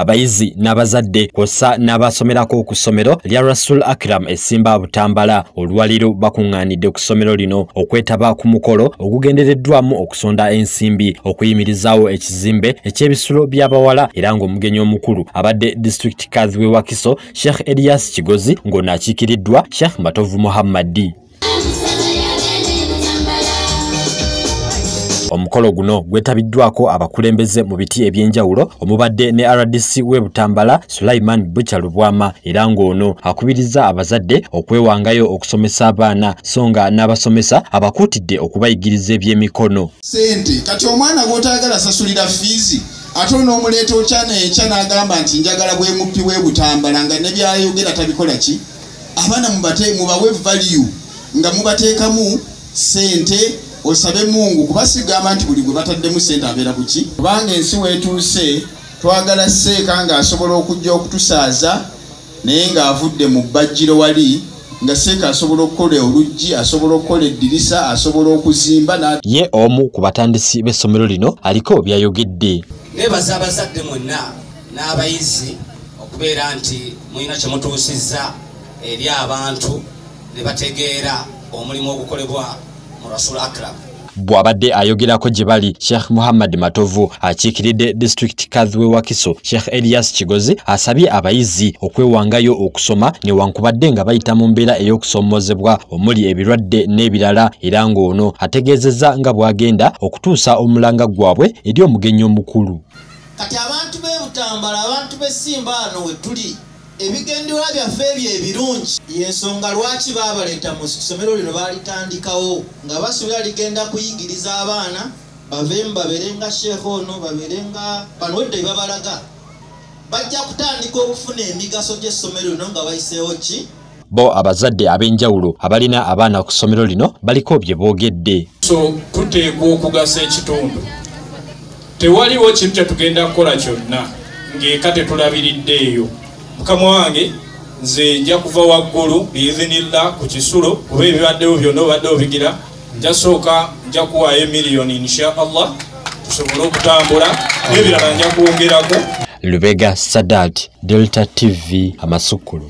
abayizi n'abazadde kw'ossa n'abasomerako ku ssomero lya rasul akram essimba butambala. Olwaliro bakuŋŋaanidde ku ssomero lino okwetaba ku mukolo ogugendereddwamu okusonda ensimbi okuyimirizaawo ekizimbe eky'ebisulo by'abawala era ng'omugenyi omukulu abadde disitulikiti kazi w'e wakiso sheekh elias kigozi ng'ono akiikiriddwa sheekh matovu muhammadi omukolo guno gwetabiddwako abakulembeze mu biti ebyenjawulo omubadde ne rdc w'e butambala sulaiman bucha lubwama era ng'ono akubiriza abazadde okwewangayo okusomesa abaana. So nga n'abasomesa abakuutidde okubayigiriza ebyemikono. Sente. Kati omwana gw'otaagala sasulira fiizi ate onoomuleeta okyana ekya n'agamba nti njagala bwe butambala nga ne byayogera tabikola ki? Abaana mubawe valiyu nga mubateekamu sente osabe mungu kuba sigamba nti buli gwe bataddemu sente abeera kuki kubanga ensi weetuuse twagala seeka ng'asobola okujja okutusaaza naye ng'avudde mu bbajjiro wali nga seeka asobola okukola oluggi asobola okukola eddirisa asobola okuzimba ye omu ku batandisi b'essomero lino aliko byayogedde. Nebaza abazadde mwonna n'abayizi okubeera nti mulina kyemutuusizza eri abantu ne bategeera omulimu ogukolebwa mu rasul akram. Bw'abadde ayogerako gye bali sheekh muhammad matovu akiikiridde disitulikiti kazi w'e wakiso. Sheekh elias kigozi asabye abayizi okwewangayo okusoma newankubadde nga bayita mu mbeera ey'okusoomozebwa omuli ebirwadde n'ebirala era ng'ono ategeezezza nga bw'agenda okutuusa omulanga gwabwe eri omugenyi omukulu. Kati abantu b'ebutambala abantu b'essimba ano we tuli ebigenderwa byaffe ebyo ebirungi yensonga lwaki baabaleeta mu ssomero lino baalitandikawo? Nga basuubira ligenda kuyigiriza abaana baveemu babeere nga sheekh ono babeere nga bano wedde babalaga. Bajja kutandika okufuna emigaso gy'essomero lino nga bayiseewo ki? Bo abazadde ab'enjawulo abalina abaana ku ssomero lino baliko bye boogedde. So tuteekwa okugasa ekitundu. Tewaliwo kintu kyetugenda kukola kyonna ng'eka tetulabiridde eyo mukama wange nze nja kuva waggulu biizinillah ku kisulo kuba ebibaddewo byonna obadde obigira. Njasooka nja kuwaayo emiliyoni insha allah tusobole okutambula n'ebirala nja kwongerako. Lubega sadat delta tv amasukulu